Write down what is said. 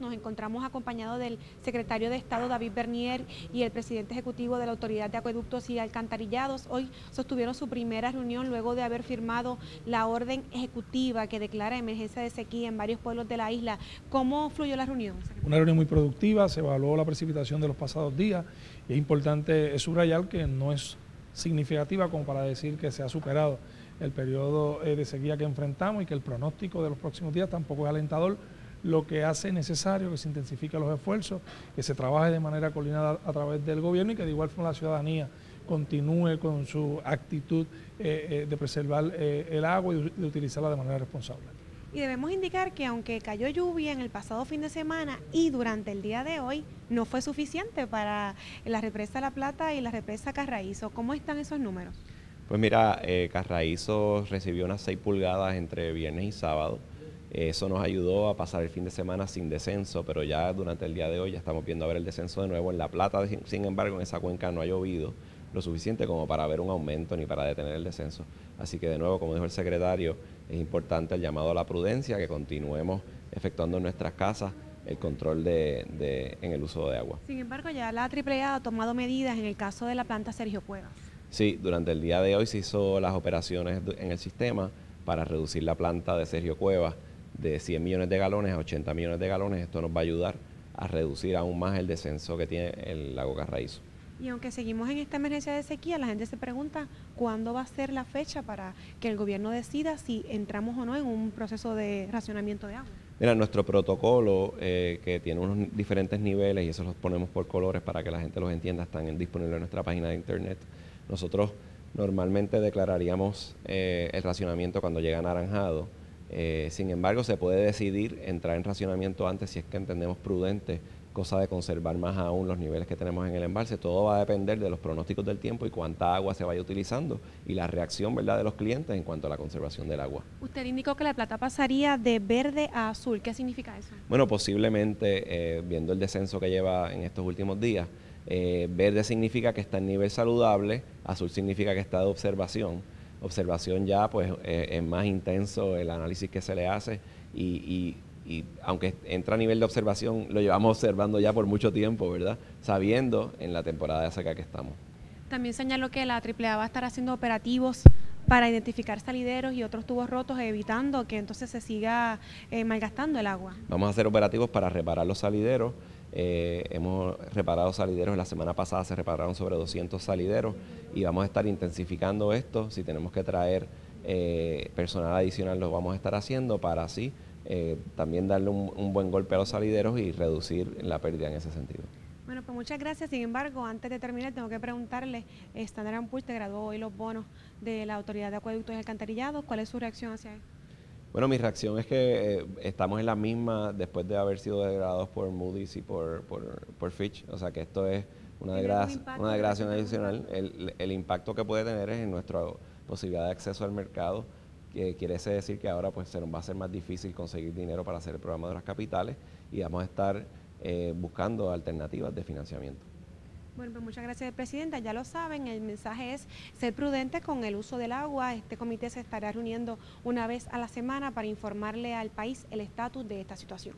Nos encontramos acompañados del secretario de Estado David Bernier y el presidente ejecutivo de la Autoridad de Acueductos y Alcantarillados. Hoy sostuvieron su primera reunión luego de haber firmado la orden ejecutiva que declara emergencia de sequía en varios pueblos de la isla. ¿Cómo fluyó la reunión? Una reunión muy productiva, se evaluó la precipitación de los pasados días y es importante subrayar que no es significativa como para decir que se ha superado el periodo eh, de sequía que enfrentamos y que el pronóstico de los próximos días tampoco es alentador lo que hace necesario que se intensifiquen los esfuerzos, que se trabaje de manera coordinada a través del gobierno y que de igual forma la ciudadanía continúe con su actitud eh, eh, de preservar eh, el agua y de utilizarla de manera responsable. Y debemos indicar que aunque cayó lluvia en el pasado fin de semana y durante el día de hoy, no fue suficiente para la represa La Plata y la represa Carraízo. ¿Cómo están esos números? Pues mira, Carraízo recibió unas 6 pulgadas entre viernes y sábado eso nos ayudó a pasar el fin de semana sin descenso, pero ya durante el día de hoy ya estamos viendo a ver el descenso de nuevo. En La Plata, sin embargo, en esa cuenca no ha llovido lo suficiente como para ver un aumento ni para detener el descenso. Así que de nuevo, como dijo el secretario, es importante el llamado a la prudencia, que continuemos efectuando en nuestras casas el control de, en el uso de agua. Sin embargo, ya la AAA ha tomado medidas en el caso de la planta Sergio Cuevas. Sí, durante el día de hoy se hizo las operaciones en el sistema para reducir la planta de Sergio Cuevas de 100 millones de galones a 80 millones de galones. Esto nos va a ayudar a reducir aún más el descenso que tiene el lago Carraízo. Y aunque seguimos en esta emergencia de sequía, la gente se pregunta cuándo va a ser la fecha para que el gobierno decida si entramos o no en un proceso de racionamiento de agua. Mira, nuestro protocolo, eh, que tiene unos diferentes niveles y eso los ponemos por colores para que la gente los entienda, están disponibles en nuestra página de internet. Nosotros normalmente declararíamos eh, el racionamiento cuando llega anaranjado eh, sin embargo, se puede decidir entrar en racionamiento antes si es que entendemos prudente, cosa de conservar más aún los niveles que tenemos en el embalse. Todo va a depender de los pronósticos del tiempo y cuánta agua se vaya utilizando y la reacción ¿verdad? de los clientes en cuanto a la conservación del agua. Usted indicó que la plata pasaría de verde a azul. ¿Qué significa eso? Bueno, posiblemente, eh, viendo el descenso que lleva en estos últimos días, eh, verde significa que está en nivel saludable, azul significa que está de observación observación ya pues eh, es más intenso el análisis que se le hace y, aunque entra a nivel de observación, lo llevamos observando ya por mucho tiempo, ¿verdad? Sabiendo en la temporada de seca que estamos. También señaló que la AAA va a estar haciendo operativos para identificar salideros y otros tubos rotos, evitando que entonces se siga eh, malgastando el agua. Vamos a hacer operativos para reparar los salideros eh, hemos reparado salideros, la semana pasada se repararon sobre 200 salideros y vamos a estar intensificando esto. Si tenemos que traer eh, personal adicional, lo vamos a estar haciendo para así eh, también darle un, buen golpe a los salideros y reducir la pérdida en ese sentido. Bueno, pues muchas gracias. Sin embargo, antes de terminar, tengo que preguntarle, Standard Poor's te graduó hoy los bonos de la Autoridad de Acueductos y Alcantarillados. ¿Cuál es su reacción hacia él? Bueno, mi reacción es que eh, estamos en la misma después de haber sido degradados por Moody's y por, por, Fitch. O sea que esto es una, una degradación adicional. El, el, impacto que puede tener es en nuestra posibilidad de acceso al mercado. Que quiere decir que ahora pues se nos va a ser más difícil conseguir dinero para hacer el programa de las capitales y vamos a estar eh, buscando alternativas de financiamiento. Bueno, pues muchas gracias, Presidenta. Ya lo saben, el mensaje es ser prudente con el uso del agua. Este comité se estará reuniendo una vez a la semana para informarle al país el estatus de esta situación.